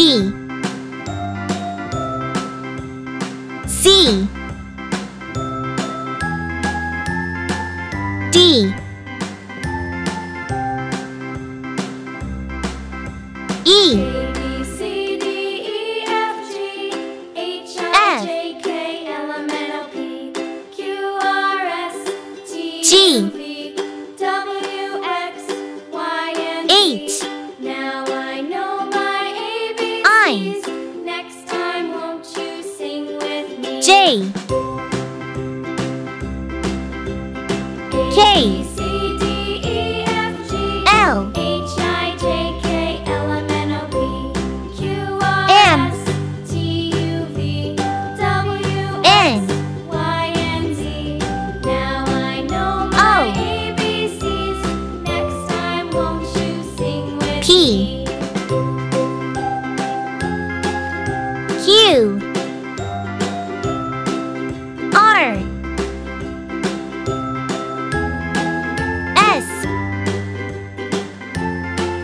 B C. D. E. Hey!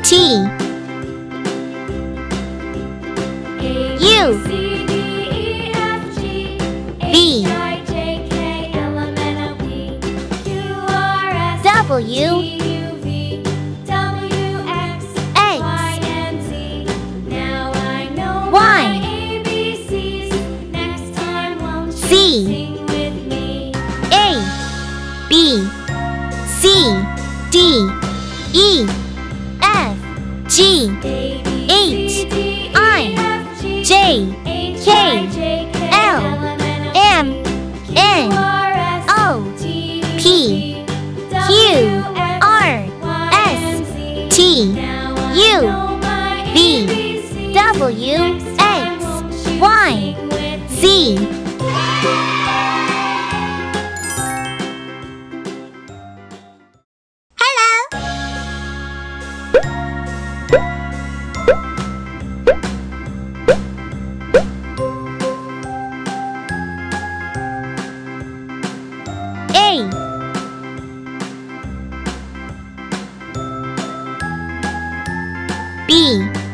T U V. W. B.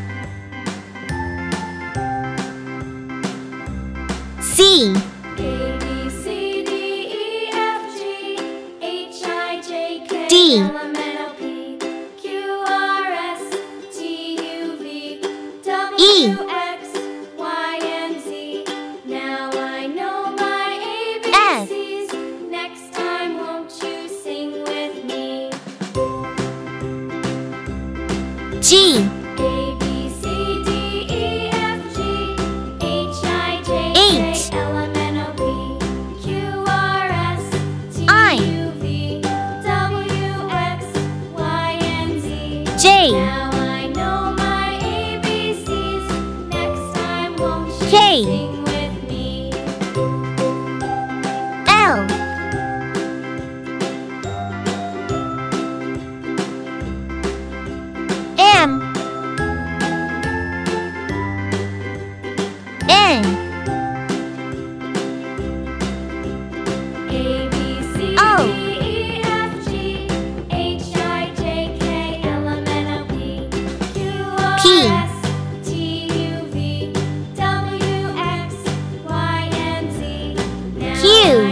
huge.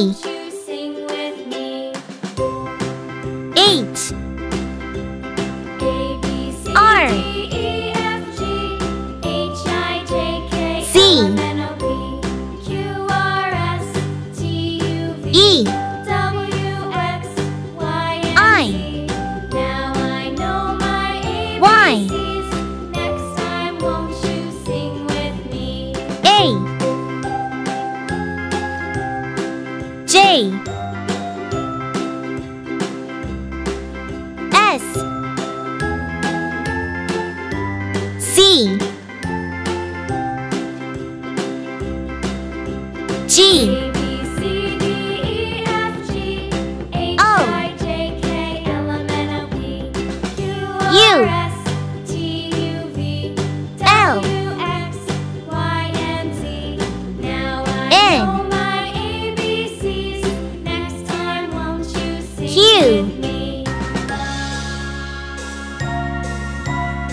time you sing with me? H A B C R. J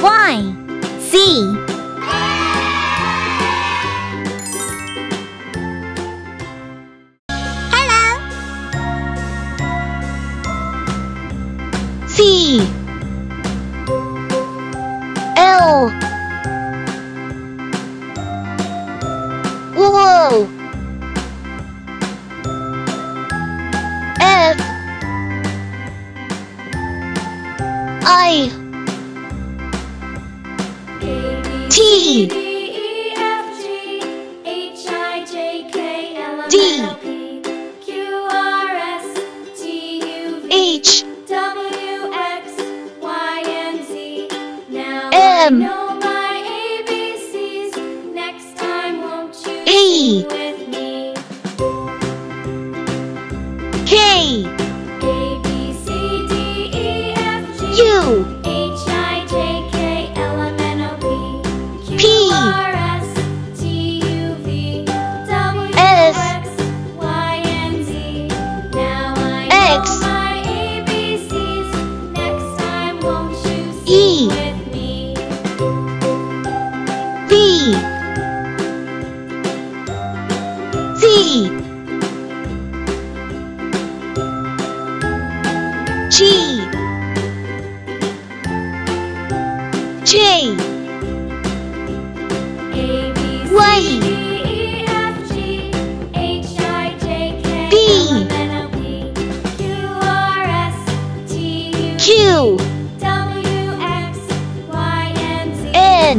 Y Z Hello? C. L. Whoa. F. I T D H W X Y and Z. Now M. I G J A B Y. C D E F G H I J K B. L M N O P Q R S T U Q W X Y and Z. N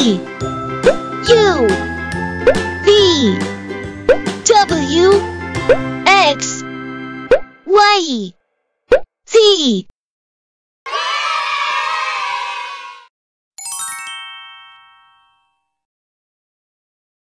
T